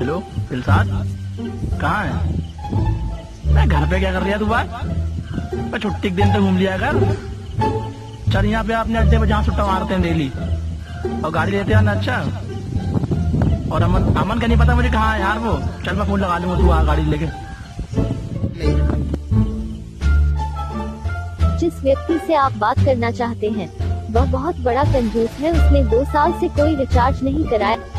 Hello Dilshad कहाँ है? मैं घर पे क्या कर रही तू बात मैं छुट्टी के दिन तो घूम लिया कर। चल यहाँ पे अपने अड्डे पे जहाँ छुट्टा मारते हैं डेली और गाड़ी लेते हैं ना अच्छा? और अमन अमन का नहीं पता मुझे कहाँ है यार वो? चल मैं फ़ोन लगा लूँगा तू आ गाड़ी लेके। जिस व्यक्ति से आप बात करना चाहते हैं, वह बहुत बड़ा कंजूस है, उसने दो साल से कोई रिचार्ज नहीं कराया।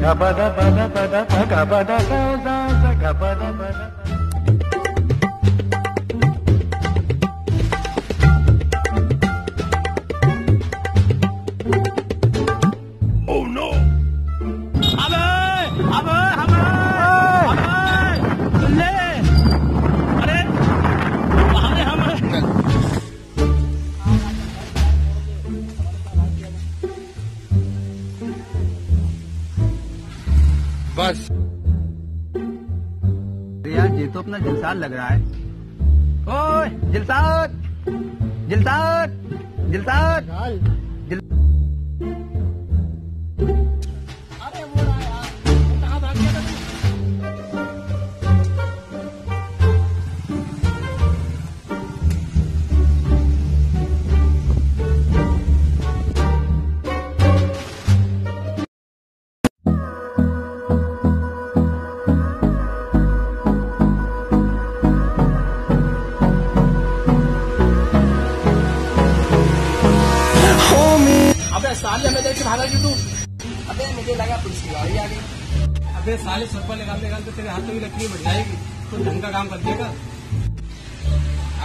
पे अबे अपना जिलसाद लग रहा है। ओ जिलसाद जिलसाद जिलसाद मुझे लगा पुलिस की गाड़ी आ गई। अबे साले सब्बा निकालते निकालते तेरे हाथ में भी लकड़ी बढ़ जाएगी तो ढंग का काम कर देगा।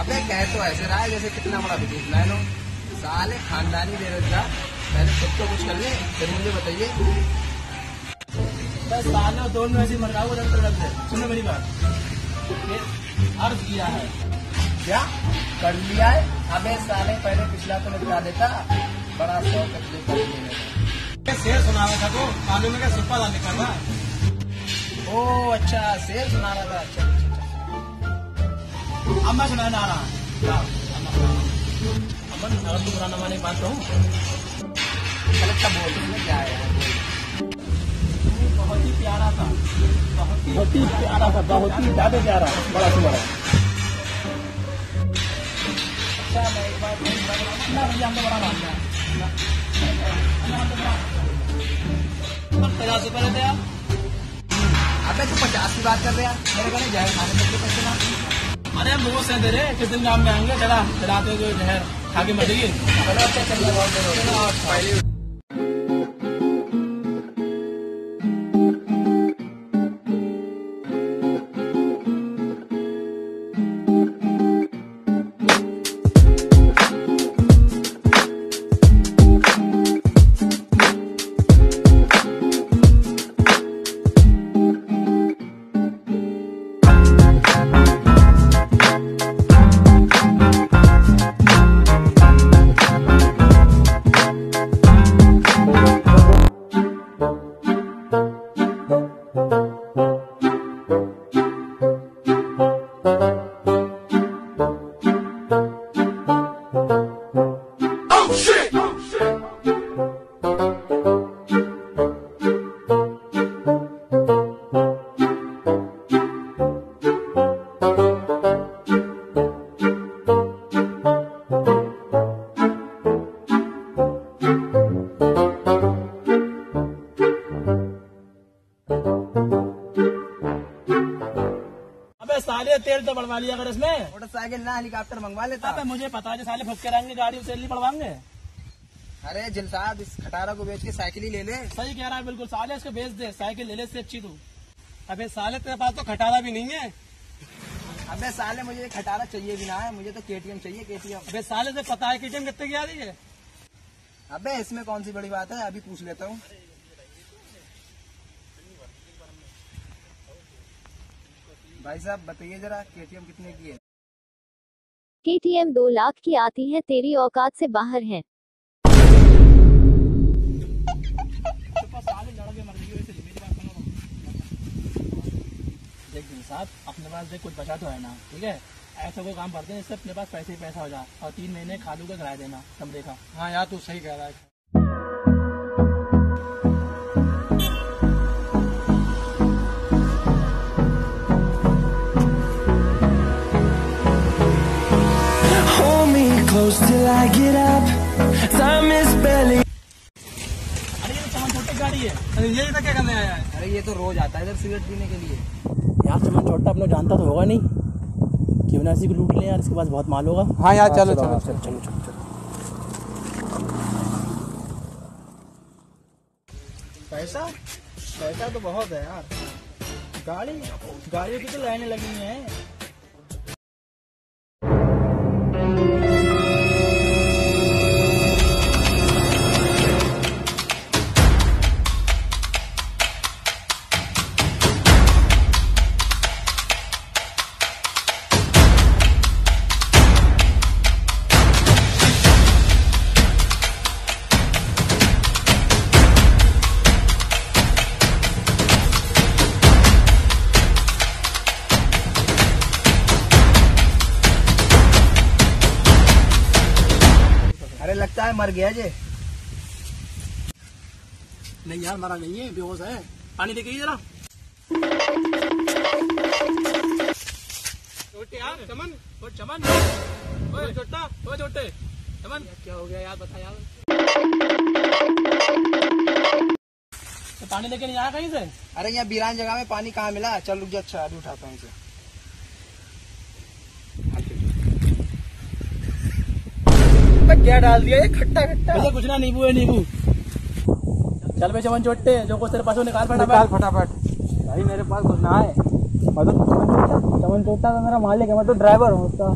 अबे कह तो ऐसे रहा है जैसे कितना बड़ा बिज़नेस मैन हो। साले खानदानी बेरोजगार पहले खुद को कुछ कर ले फिर मुझे बताइए। बस साले दोनों ऐसे मर रहा हूँ सुनो मेरी बात। अर्ज़ किया है। क्या? कर लिया है? अबे साले पहले पिछला तो निपटा देता बड़ा शौक है कर लेने का। शेर सुनावा था को कानून में क्या सुप्पा डाल निकल रहा ओ अच्छा शेर सुना रहा था अच्छा अच्छा अच्छा। अब मैं सुनाने आ रहा? अमन अगर तू पुराना माने बात कहूँ चल अच्छा बोल इसमें क्या है? बहुत ही प्यारा था। बहुत ही प्यारा था बहुत ही ज़्यादा प्यारा बड़ा से अच्छा मैं एक बार भैया हमने बड़ा मानना है पचास रुपए लेते आप। अबे तू पचास की बात कर रहे हैं मेरे कहने जहर खाने के पैसे ना अरे हम से दे रहे किस दिन काम में आएँगे? चला चलाते जो जहर खा के मर गई अबे साले तेल तो बढ़वा लिया अगर इसमें मोटरसाइकिल ना हेलीकॉप्टर मंगवा लेता। अबे मुझे पता है साले फुक के रहेंगे गाड़ी से नहीं बढ़वाएँगे। अरे जिलसाद इस खटारा को बेच के साइकिल ही ले ले। सही कह रहा है बिल्कुल। साले इसको बेच दे। साइकिल ले ले इससे अच्छी तू। अबे साले तेरे पास तो खटारा भी नहीं है। अबे साले मुझे खटारा चाहिए भी ना है। मुझे तो केटीएम चाहिए केटीएम। अबे साले से पता है कि टीम कितने की आ रही है? अबे इसमें कौन सी बड़ी बात है? अभी पूछ लेता हूँ। भाई साहब बताइए जरा केटीएम कितने की है? के टी एम दो लाख की आती है तेरी औकात से बाहर है। देख साहब अपने पास देख कुछ बचा तो है ना ठीक है? ऐसा कोई काम करते हैं इससे अपने पास पैसे ही पैसा हो जाए और तीन महीने खालू का किराया देना कमरे का? हाँ यार तू सही कह रहा है। Close till I get up. Time is barely. अरे ये तो चमन छोटे गाड़ी है। अरे ये इधर क्या करने आया है? अरे ये तो रोज आता है इधर सिगरेट पीने के लिए। यार चमन छोटा अपने जानता तो होगा नहीं। क्यों ना इसी को लूट ले यार इसके पास बहुत माल होगा। हाँ यार चलो। चलो चलो चलो चलो। पैसा? पैसा तो बहुत है यार। गाड़ी गाड़ियों की तो लाइनें लगी हुई हैं। लगता है मर गया जे। नहीं यार मरा नहीं है बेहोश है। पानी देखिए जरा। छोटे यार चमन चमन। ओए छोटा छोटे। चमन। क्या हो गया यार बता यार। तो पानी लेके नहीं आया कहीं से? अरे यहाँ बीरान जगह में पानी कहाँ मिला? चल रुक जा अच्छा अभी उठाता हूँ इसे क्या डाल दिया? ये खट्टा खट्टा। कुछ ना नींबू है नींबू। चल भाई चमन छोटे जो को तेरे पास हो निकाल निकाल फटाफट। फटाफट भाई मेरे पास कुछ ना है। मैं तो चमन छोटा तो मेरा मालिक है मैं तो ड्राइवर हूँ उसका।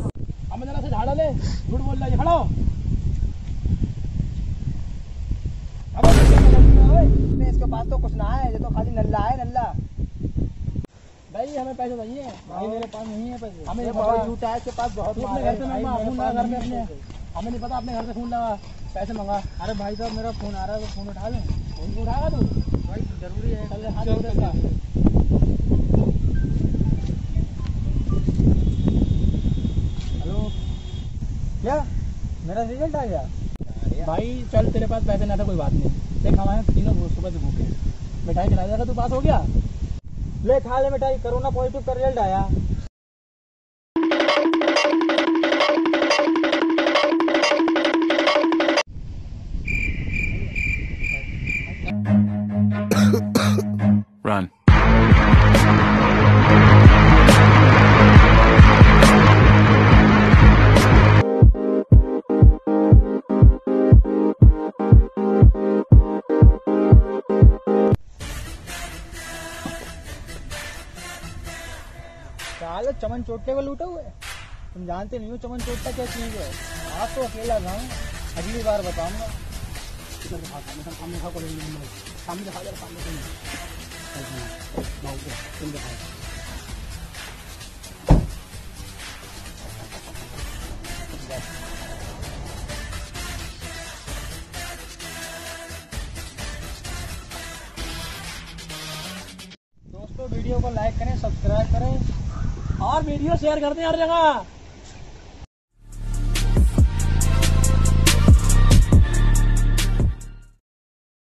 हमें जरा से झाड़ा ले। झूठ बोल रहा है खड़ा हो। इसके पास तो कुछ ना है। ये तो खाली नल्ला है नल्ला। भाई हमें पैसे चाहिए। भाई मेरे पास नहीं है पैसे। हमें ये बहुत झूठा है इसके पास बहुत है। घर में नहीं अपने। हमें नहीं पता अपने घर से फ़ोन लगा पैसे मंगा। अरे भाई साहब मेरा फ़ोन आ रहा है तो फ़ोन उठा लें। फ़ोन को उठाएगा तू। भाई ज़रूरी है। चल हाथ धो दे हेलो। क्या? मेरा रिज़ल्ट आ गया? भाई चल तेरे पास पैसे ना था कोई बात नहीं। देख हमारे तीनों सुबह से भूखे मिठाई खिला देगा तू पास हो गया? ले खा ले मिठाई कोरोना पॉजिटिव का रिज़ल्ट आया। चमन चोटे को लूटे हुए? तुम जानते नहीं हो चमन चोटा क्या चीज़ है? आप तो अकेला था अगली बार बताऊँगा। दोस्तों, वीडियो को लाइक करें, सब्सक्राइब करें। और वीडियो शेयर करते हैं हर जगह।